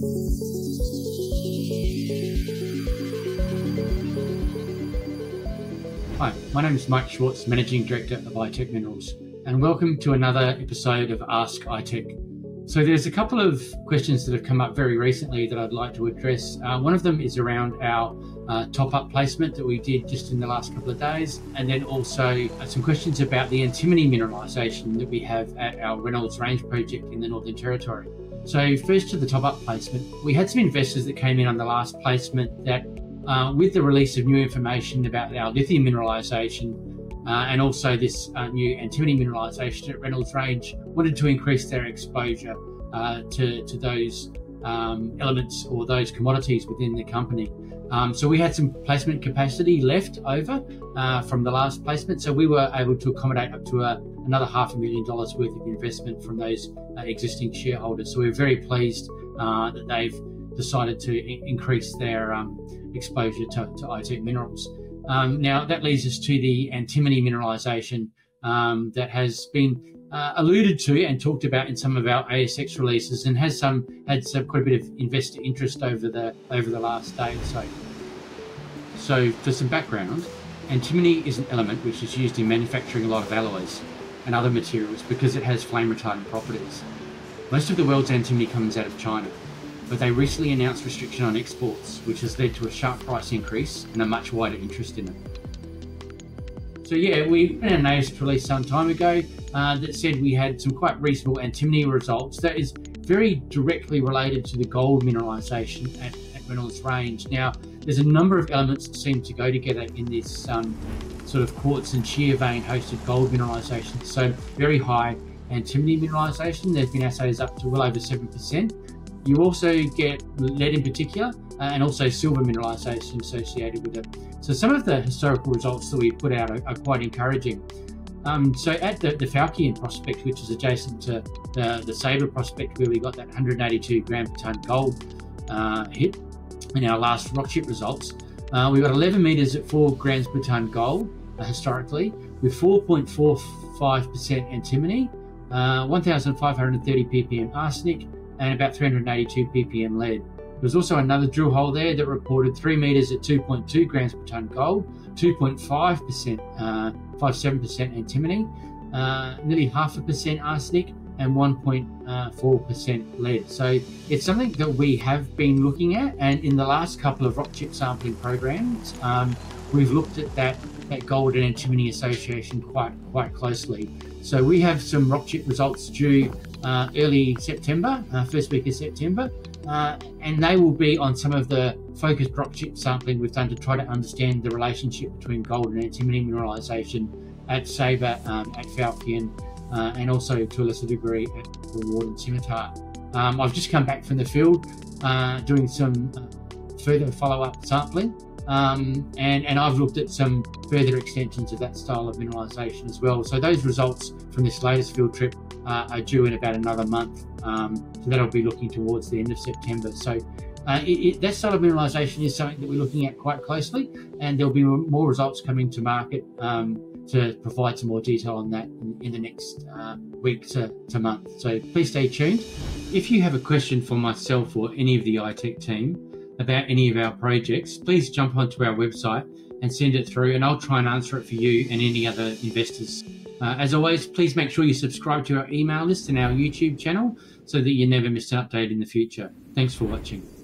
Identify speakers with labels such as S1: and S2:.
S1: Hi, my name is Mike Schwarz, Managing Director of iTech Minerals, and welcome to another episode of Ask iTech. So, there's a couple of questions that have come up very recently that I'd like to address. Uh, one of them is around our uh, top up placement that we did just in the last couple of days, and then also uh, some questions about the antimony mineralisation that we have at our Reynolds Range project in the Northern Territory. So, first to the top up placement, we had some investors that came in on the last placement that uh, with the release of new information about our lithium mineralisation uh, and also this uh, new antimony mineralisation at Reynolds Range, wanted to increase their exposure uh, to, to those um, elements or those commodities within the company. Um, so we had some placement capacity left over uh, from the last placement, so we were able to accommodate up to a, another half a million dollars worth of investment from those uh, existing shareholders. So we're very pleased that they've decided to I- increase their um, exposure to, to minerals. Um, now, that leads us to the antimony mineralisation um, that has been uh, alluded to and talked about in some of our ASX releases and has some had some, quite a bit of investor interest over the over the last day or so. So, for some background, antimony is an element which is used in manufacturing a lot of alloys and other materials because it has flame retardant properties. Most of the world's antimony comes out of China, but they recently announced restriction on exports, which has led to a sharp price increase and a much wider interest in it. So yeah, we had an ASX release some time ago uh, that said we had some quite reasonable antimony results that is very directly related to the gold mineralisation at, at, Reynolds Range. Now, there's a number of elements that seem to go together in this um, sort of quartz and shear vein hosted gold mineralisation. So very high antimony mineralisation. There's been assays up to well over 7%. You also get lead in particular, uh, and also silver mineralisation associated with it. So some of the historical results that we put out are, are quite encouraging. Um, so at the, the Falchion prospect, which is adjacent to the, the Sabre prospect, where we got that 182 gram per tonne gold uh, hit in our last rock chip results, uh, we got 11 metres at 4 grams per tonne gold historically, with 4.45% antimony, uh, 1,530 ppm arsenic, and about 382 ppm lead. There was also another drill hole there that reported 3 metres at 2.2 grams per tonne gold, 2.5%, uh, 57% antimony, uh, nearly half a percent arsenic, and 1.4% lead. So it's something that we have been looking at, and in the last couple of rock chip sampling programs, um, we've looked at that, that gold and antimony association quite quite closely. So we have some rock chip results due uh, early September, uh, first week of September, uh, and they will be on some of the focused rock chip sampling we've done to try to understand the relationship between gold and antimony mineralisation at Sabre, um, at Falchion, uh, and also to a lesser degree at Reward and Scimitar. Um, I've just come back from the field uh, doing some uh, further follow-up sampling. Um, and, and I've looked at some further extensions of that style of mineralisation as well. So those results from this latest field trip uh, are due in about another month. Um, so that'll be looking towards the end of September. So uh, it, it, that sort of mineralisation is something that we're looking at quite closely, and there'll be more results coming to market um, to provide some more detail on that in, in the next uh, week to, to month. So please stay tuned. If you have a question for myself or any of the iTech team about any of our projects, please jump onto our website and send it through, and I'll try and answer it for you and any other investors. Uh, as always, please make sure you subscribe to our email list and our YouTube channel so that you never miss an update in the future. Thanks for watching.